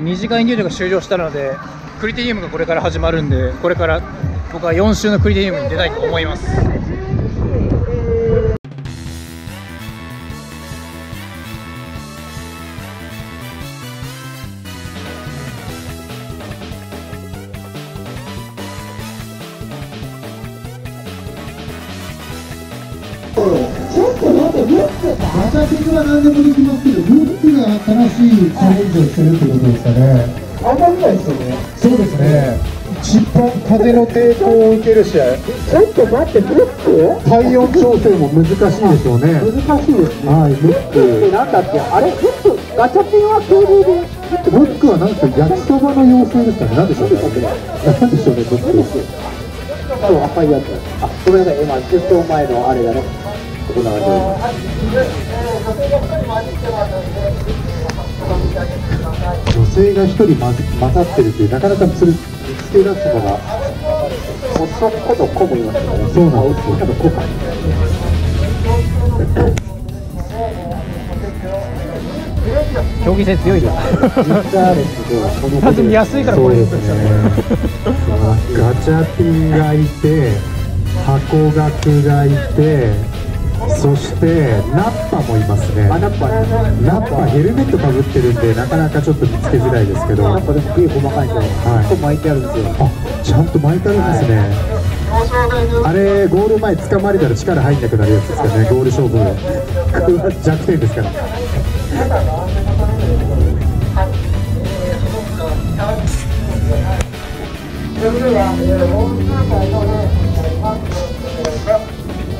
2時間入場が終了したのでクリテリウムがこれから始まるんでこれから僕は4週のクリテリウムに出たいと思います。ガチャ的は何でもできますけど、ムックが新しいチャレンジをしてるってことですかね。あんまりないですよね。そうですね。一番風の抵抗を受ける試合。ちょっと待って、ムック？体温調整も難しいでしょうね。難しいですね。はい、ムッってク。なんだっけ？あれ？ムックガチャピンは恐竜で。ムックはなんか焼きそばの妖精ですかね。なんでしょうね。なんでしょうね、ムック。そう、赤いやつ。あ、ごめんなさい、今、10分前のあれがね、行われております。女性が一人混ざってるっていうなかなかつる見つけ出すのがもうそことこもいますよね。そうなんですよ多分こか。競技性強いなインターネットでこの単純に安いからそうこれですねガチャピンがいて箱額がいてそしてナッパもいますね。あ、ナッパ。ね。ナッパヘルメットかぶってるんでなかなかちょっと見つけづらいですけど。ナッパです。げえ細かいんで。はい。巻いてあるんですよ。あちゃんと巻いてあるんですね、あれゴール前捕まれたら力入んなくなるやつですからね。ゴール勝負。これは弱点ですから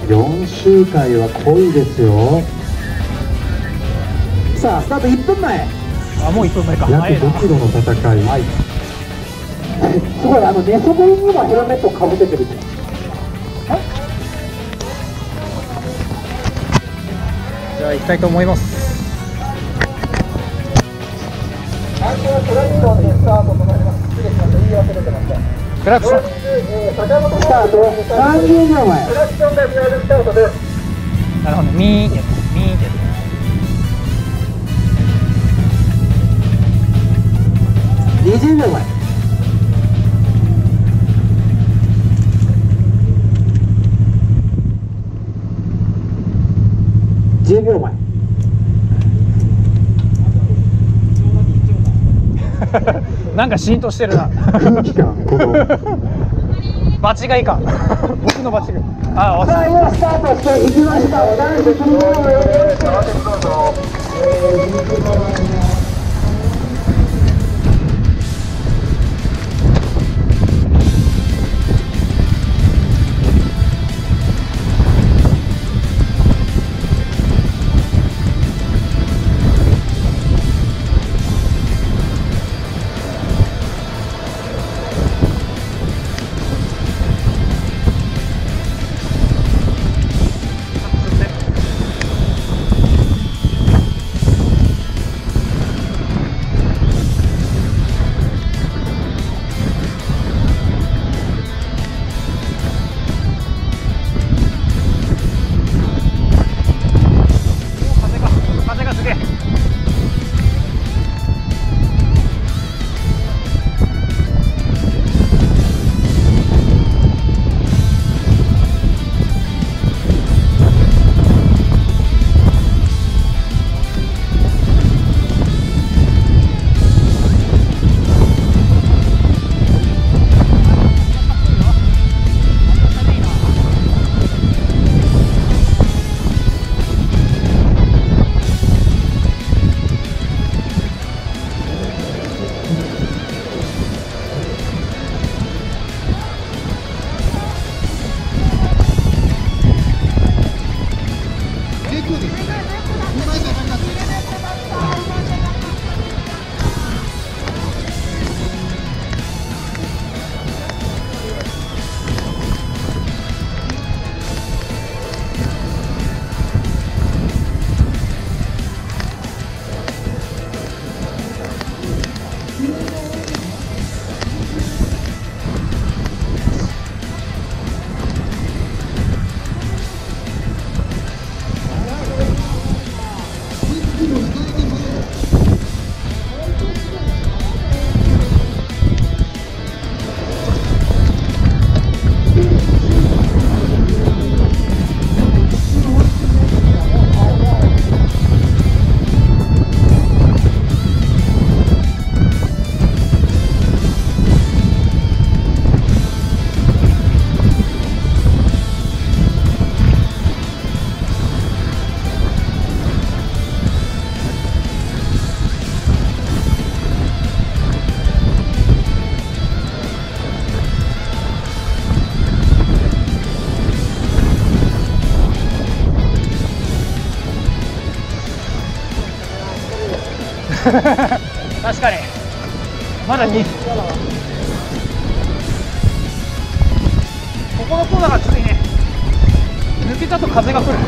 4周回は濃いですよ。さあ、スタート1分前。あもう1分前か。約早いな。5キロの戦い、すごい、あの、寝そべりにもヘルメットかぶせてる。じゃあ行きたいと思います。クラクション。スタート30秒前。なるほどミーってやつミーってやつ20秒前。10秒前。なんか浸透してるな空気感この間違いか。僕の間違い。ああさあ、今スタートしていきました。男子フリーボール。確かに。まだ2ここのコーナーがきついね。抜けたと風が来る。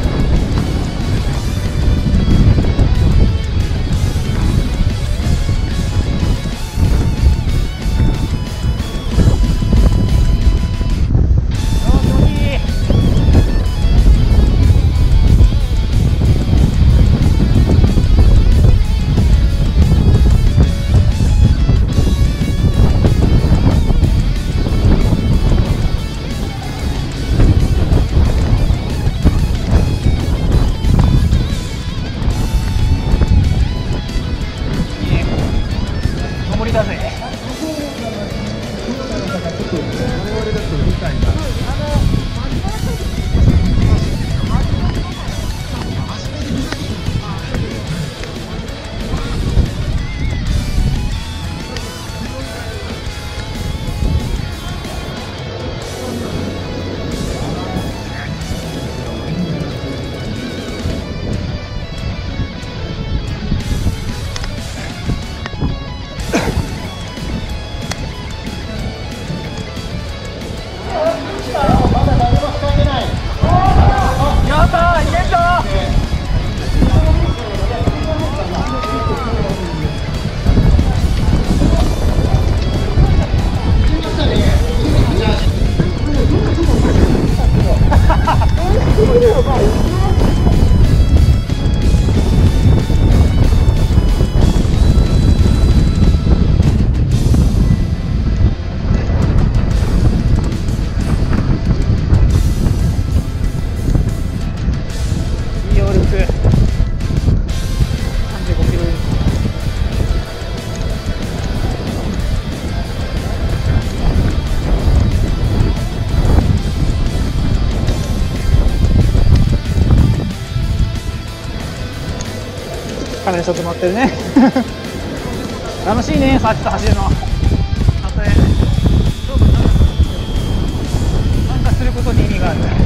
かなりちょっと乗ってるね。楽しいねさっきと走るの。たとえ。勝負なんかすることに意味がある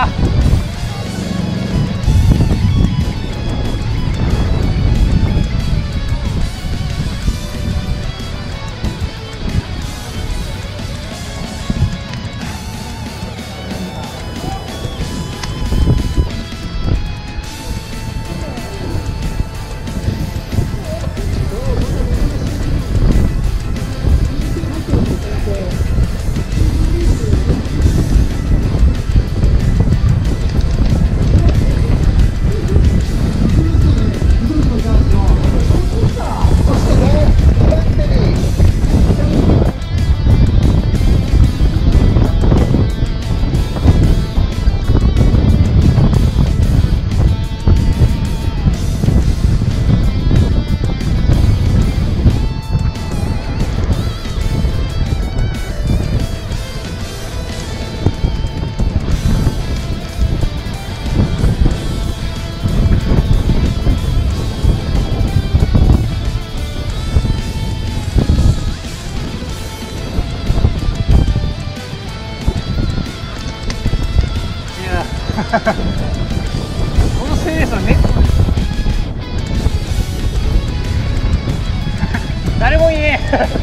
やこのセレースはね誰もいねえ。